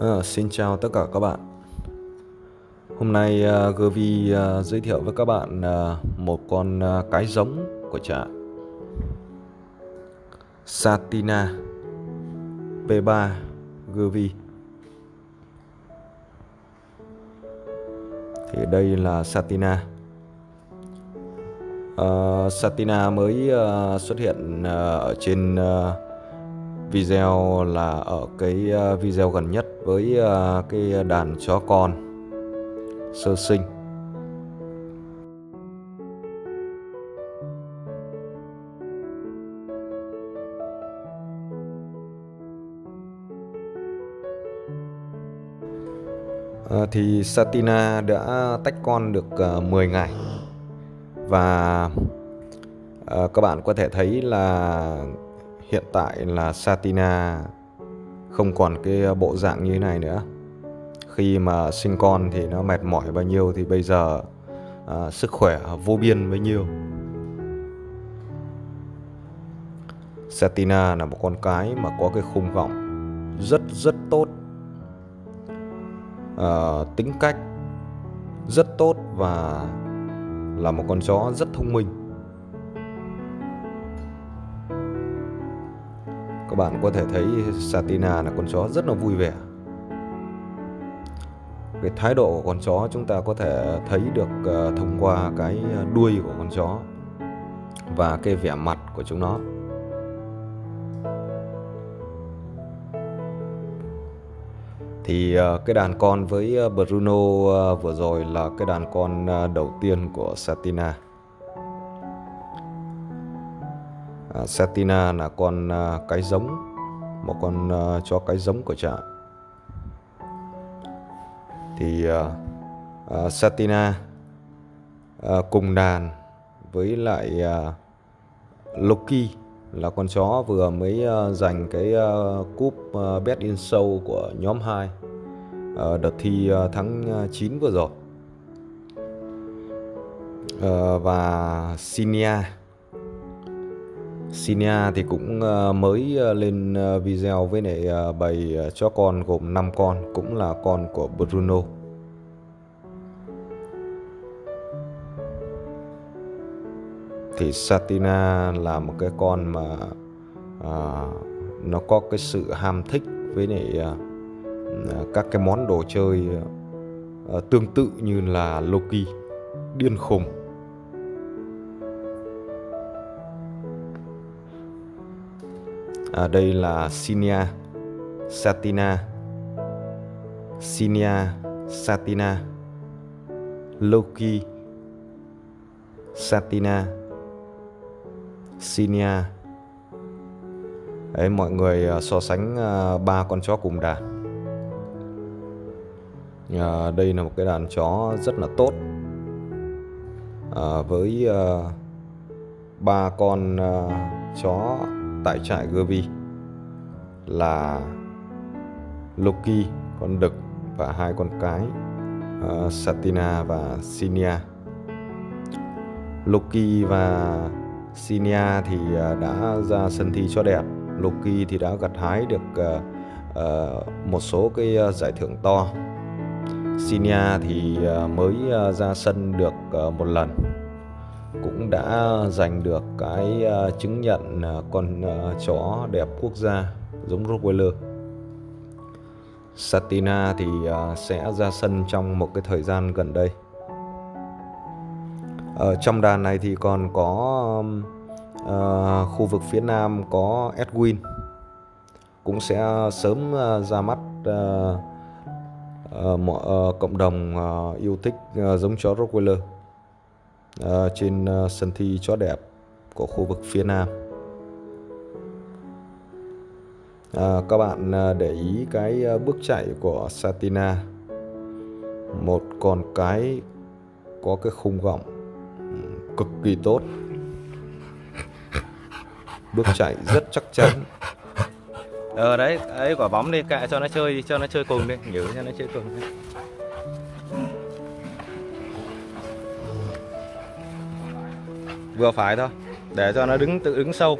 À, xin chào tất cả các bạn. Hôm nay uh, GV uh, giới thiệu với các bạn uh, một con uh, cái giống của trại Satina P3 GV Thì đây là Satina. Uh, Satina mới uh, xuất hiện uh, ở trên uh, video là ở cái ờ, video gần nhất với ờ, cái đàn chó con sơ sinh. À, thì Satina đã tách con được uh, 10 ngày. Và uh, các bạn có thể thấy là hiện tại là Satina không còn cái ờ, bộ dạng như thế này nữa. Khi mà sinh con thì nó mệt mỏi bao nhiêu thì bây giờ à, sức khỏe vô biên bấy nhiêu. Satina là một con cái mà có cái khung vọng rất rất tốt. À, tính cách rất tốt và là một con chó rất thông minh. Các bạn có thể thấy Satina là con chó rất là vui vẻ. Cái thái độ của con chó chúng ta có thể thấy được ờ, thông qua cái ờ, đuôi của con chó và cái vẻ mặt của chúng nó. Thì ờ, cái đàn con với Bruno vừa rồi là cái đàn con đầu tiên của Satina. À, uh, Satina là con uh, cái giống một con uh, chó cái giống của trại thì uh, uh, Satina uh, cùng đàn với lại uh, Loki là con chó vừa mới uh, giành cái uh, cúp uh, Best in Show của nhóm 2 uh, đợt thi uh, tháng 9 vừa rồi. Uh, và Sinia Sinia thì cũng ờ, mới ờ, lên ờ, video với lại bày chó con gồm 5 con cũng là con của Bruno. Thì Satina là một cái con mà à, nó có cái sự ham thích với lại à, các cái món đồ chơi à, tương tự như là Loki điên khùng à, đây là Sinia Satina. Sinia Satina. Loki Satina. Sinia. Đấy, mọi người ờ, so sánh ờ, ba con chó cùng đàn. À, đây là một cái đàn chó rất là tốt. À, với ba con chó tại trại Gobi là Loki con đực và hai con cái uh, Satina và Sinia. Loki và Sinia thì uh, đã ra sân thi cho đẹp. Loki thì đã gặt hái được uh, uh, một số cái uh, giải thưởng to. Sinia thì uh, mới uh, ra sân được uh, một lần cũng đã giành được cái ờ, chứng nhận ờ, con ờ, chó đẹp quốc gia giống Rottweiler. Satina thì sẽ ra sân trong một cái thời gian gần đây. Ở trong đàn này thì còn có uh, khu vực phía nam có Edwin cũng sẽ sớm uh, ra mắt uh, uh, uh, cộng đồng uh, yêu thích uh, giống chó Rottweiler uh, trên uh, sân thi chó đẹp của khu vực phía Nam. À, các bạn để ý cái bước chạy của Satina một con cái có cái khung gọng cực kỳ tốt bước chạy rất chắc chắn ờ đấy ấy quả bóng đi kệ cho nó chơi đi cho nó chơi cùng đi nhớ cho nó chơi cùng đi. vừa phải thôi, để cho nó đứng tự đứng sâu.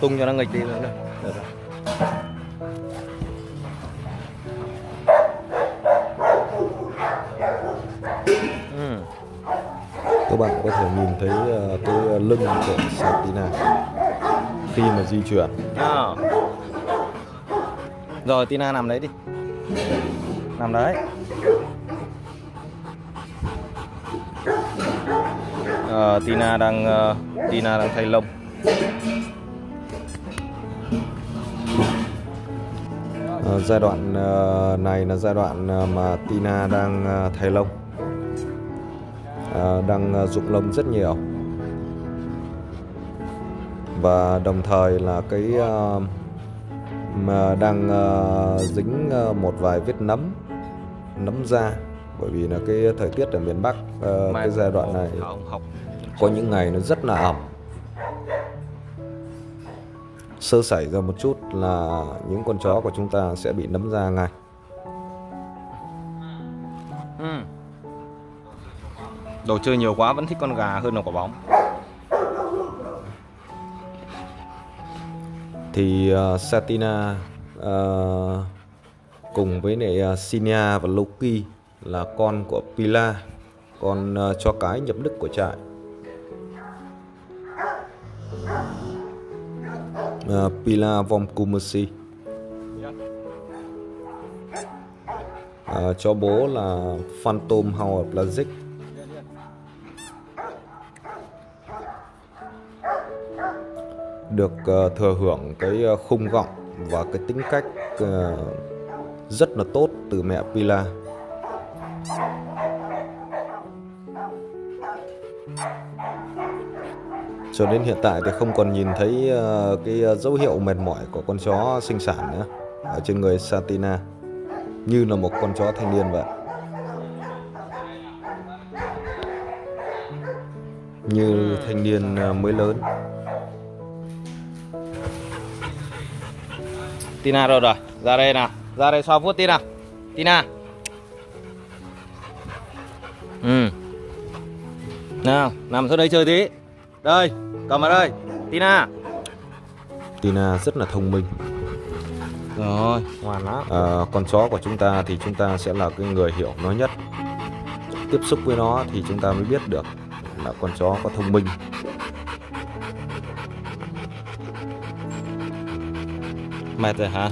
Tung cho nó nghịch đi nữa các bạn có thể nhìn thấy ờ, cái lưng của Satina khi mà di chuyển. À. Rồi Tina nằm đấy đi. Nằm đấy. Ờ, Tina đang ờ, Tina đang thay lông. Ờ, giai đoạn ờ, này là giai đoạn ờ, mà Tina đang ờ, thay lông. Ờ, đang ờ, rụng lông rất nhiều. Và đồng thời là cái ờ, mà đang ờ, dính ờ, một vài vết nấm nấm da. Bởi vì là cái thời tiết ở miền Bắc ờ, cái giai đoạn này có những ngày nó rất là ẩm. Sơ sẩy ra một chút là những con chó của chúng ta sẽ bị nấm da ngay. Ừ. Đồ chơi nhiều quá vẫn thích con gà hơn là quả bóng. Thì uh, Satina uh, cùng với lại uh, Sinia và Loki là con của Pila con uh, cho cái nhập đức của trại. Uh, Pila Vomkumasi uh, cho bố là Phantom Howard Blazik. Được ờ, thừa hưởng cái ờ, khung gọng và cái tính cách ờ, rất là tốt từ mẹ Pila. Cho đến hiện tại thì không còn nhìn thấy cái dấu hiệu mệt mỏi của con chó sinh sản nữa ở trên người Satina, như là một con chó thanh niên vậy. Như thanh niên mới lớn. Tina đâu rồi? Ra đây nào. Ra đây so phút Tina Tina. Ừ. Nào Nằm xuống đây chơi tí. Đây Cầm vào đây. Tina. Tina rất là thông minh. Rồi. Ngoan lắm. Ờ, con chó của chúng ta thì chúng ta sẽ là cái người hiểu nó nhất. Tiếp xúc với nó thì chúng ta mới biết được là con chó có thông minh Mệt rồi hả?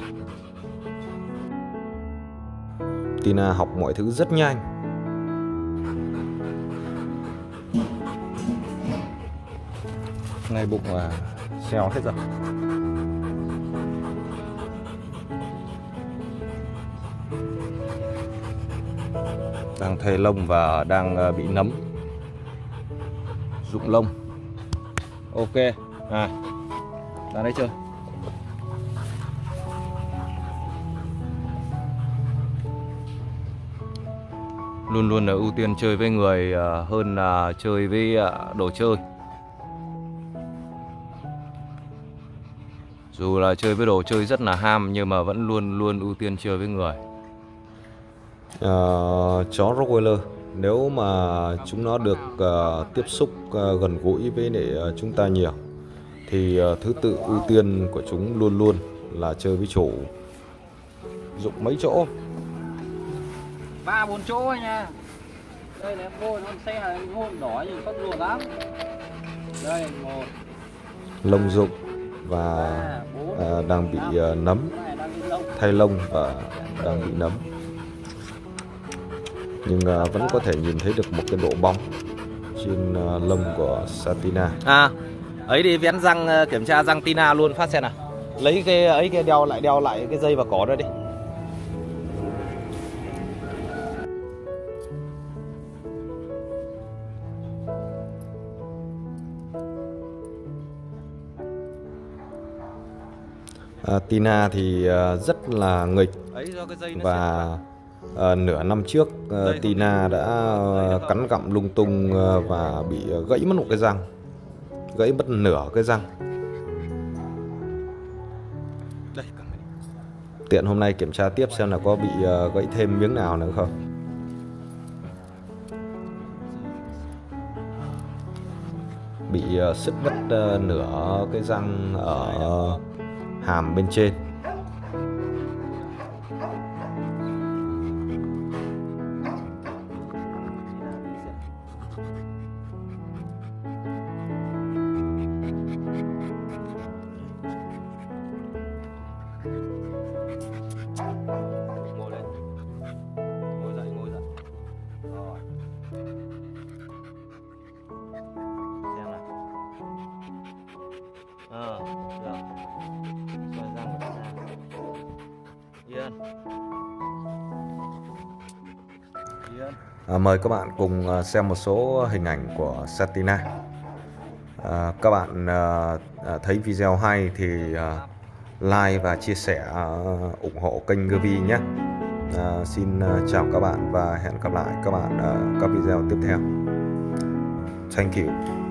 Tina học mọi thứ rất nhanh. Ngay bụng là xèo hết rồi. Đang thay lông và đang ờ, bị nấm. Rụng lông. Ok. À Ra đây chơi. Luôn luôn là ưu tiên chơi với người à, hơn là chơi với à, đồ chơi. Dù là chơi với đồ chơi rất là ham nhưng mà vẫn luôn luôn ưu tiên chơi với người. Ờ, chó Rottweiler nếu mà chúng nó được uh, tiếp xúc uh, gần gũi với lại uh, chúng ta nhiều thì uh, thứ tự ưu tiên của chúng luôn luôn là chơi với chủ. Dụng mấy chỗ? Ba bốn chỗ thôi nha. Đây là em ngồi con xe là em ngồi đỏ nhìn phân luồng lắm. Đây một lông dụng và ờ, đang bị ờ, nấm. Thay lông và đang bị nấm. Nhưng ờ, vẫn có thể nhìn thấy được một cái độ bóng trên ờ, lông của Satina. À, ấy đi vén răng kiểm tra răng Tina luôn phát xem nào. Lấy cái ấy cái đeo lại đeo lại cái dây vào cổ đó đi. À, Tina thì ờ, rất là nghịch. Và ờ, nửa năm trước không Tina đã ờ, cắn gặm lung tung ờ, và bị gãy mất một cái răng. Gãy mất nửa cái răng. Tiện hôm nay kiểm tra tiếp xem là có bị ờ, gãy thêm miếng nào nữa không. Bị ờ, sứt mất ờ, nửa cái răng ở hàm bên trên. Ngồi À, mời các bạn cùng à, xem một số hình ảnh của Satina. À, các bạn à, à, thấy video hay thì à, like và chia sẻ à, ủng hộ kênh Gervi nhé. À, xin à, chào các bạn và hẹn gặp lại các bạn ở các video tiếp theo. Thank you.